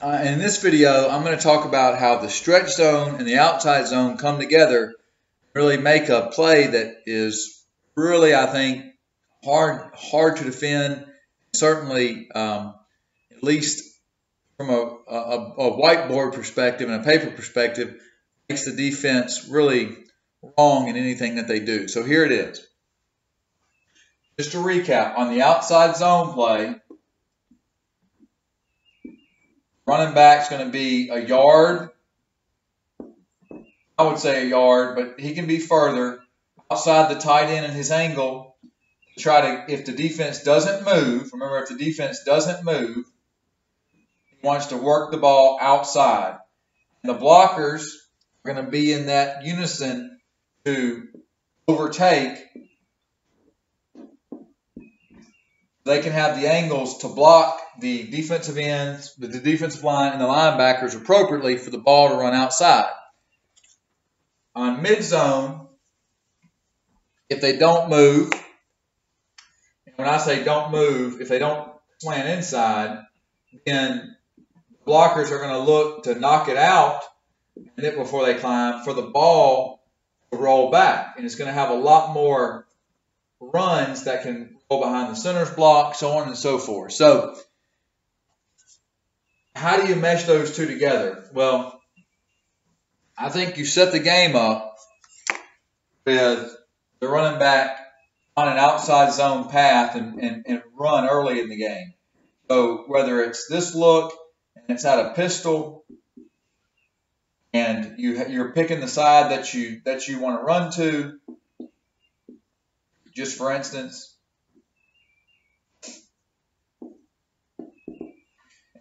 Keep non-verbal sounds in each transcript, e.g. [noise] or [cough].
uh, in this video, I'm going to talk about how the stretch zone and the outside zone come together, really make a play that is really, I think, hard hard to defend. Certainly, um, at least from a, a, a whiteboard perspective and a paper perspective, makes the defense really wrong in anything that they do. So here it is. Just to recap, on the outside zone play, running back's going to be a yard. I would say a yard, but he can be further outside the tight end and his angle. Try to, if the defense doesn't move, remember if the defense doesn't move, he wants to work the ball outside. And the blockers are going to be in that unison to overtake. They can have the angles to block the defensive ends, the defensive line, and the linebackers appropriately for the ball to run outside. On mid zone, if they don't move, and when I say don't move, if they don't slant inside, then blockers are going to look to knock it out and then before they climb for the ball to roll back. And it's going to have a lot more runs that can behind the center's block, so on and so forth. So how do you mesh those two together? Well, I think you set the game up with the running back on an outside zone path and, and, and run early in the game. So whether it's this look and it's out of pistol and you you're picking the side that you that you want to run to. Just for instance,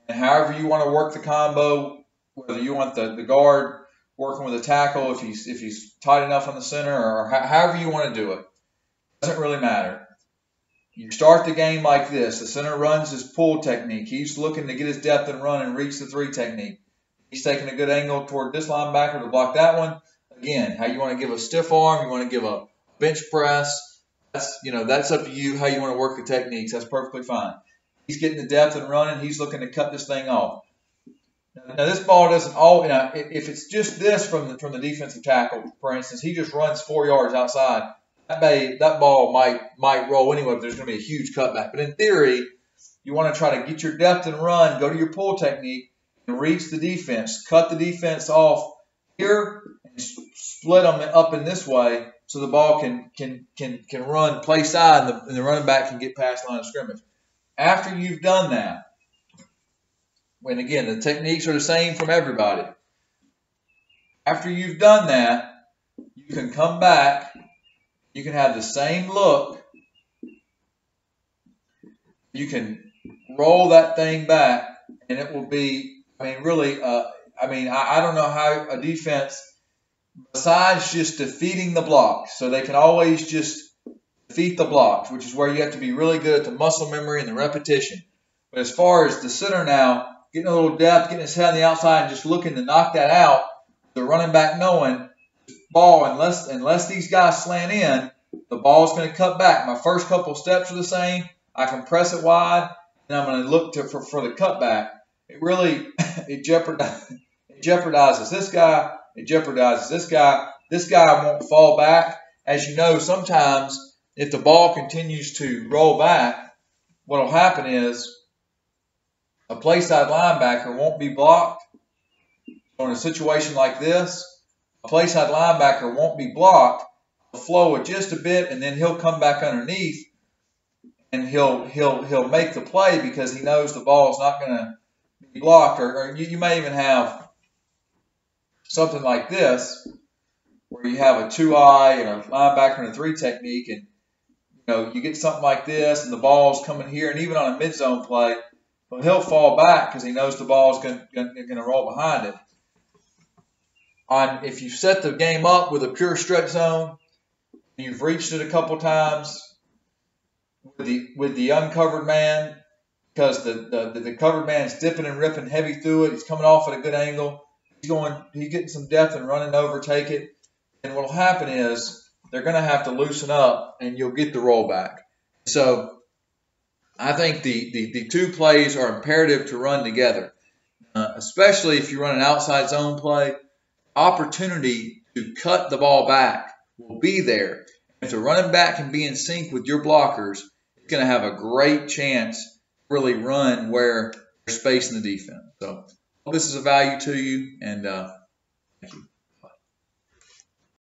and however you want to work the combo, whether you want the, the guard working with a tackle, if he's if he's tight enough on the center, or however you want to do it, doesn't really matter. You start the game like this. The center runs his pull technique. He's looking to get his depth and run and reach the three technique. He's taking a good angle toward this linebacker to block that one. Again, how you want to give a stiff arm, you want to give a bench press. That's you know that's up to you how you want to work the techniques. That's perfectly fine. He's getting the depth and running. He's looking to cut this thing off. Now this ball doesn't all. You know, if it's just this from the from the defensive tackle, for instance, he just runs four yards outside. That may that ball might might roll anyway. But there's going to be a huge cutback. But in theory, you want to try to get your depth and run. Go to your pull technique and reach the defense, cut the defense off here, and split them up in this way so the ball can can can can run play side and the, and the running back can get past line of scrimmage. After you've done that, when again the techniques are the same from everybody. After you've done that, you can come back. You can have the same look. You can roll that thing back, and it will be I mean, really, uh, I mean, I, I don't know how a defense, besides just defeating the block, so they can always just defeat the blocks, which is where you have to be really good at the muscle memory and the repetition. But as far as the center now, getting a little depth, getting his head on the outside, and just looking to knock that out, the running back knowing ball unless unless these guys slant in, the ball's going to cut back. My first couple steps are the same. I can press it wide, and I'm going to look to for, for the cutback it really [laughs] it jeopardizes, it jeopardizes this guy. It jeopardizes this guy. This guy won't fall back. As you know, sometimes if the ball continues to roll back, what will happen is a play side linebacker won't be blocked. So in a situation like this, a play side linebacker won't be blocked. He'll flow it just a bit, and then he'll come back underneath, and he'll he'll he'll make the play because he knows the ball is not going to be blocked, or, or you, you may even have something like this, where you have a two eye and a linebacker and a three technique, and know you get something like this, and the ball's coming here, and even on a mid zone play, well, he'll fall back because he knows the ball's going to roll behind it. On if you set the game up with a pure stretch zone, you've reached it a couple times with the with the uncovered man, because the, the, the covered man's dipping and ripping heavy through it. He's coming off at a good angle. He's going, he's getting some depth and running to overtake it. And what will happen is they're going to have to loosen up and you'll get the rollback. So I think the, the, the two plays are imperative to run together. uh, especially if you run an outside zone play, opportunity to cut the ball back will be there. If the running back can be in sync with your blockers, it's going to have a great chance to really run where there's space in the defense. So, hope this is a value to you, and uh, thank you.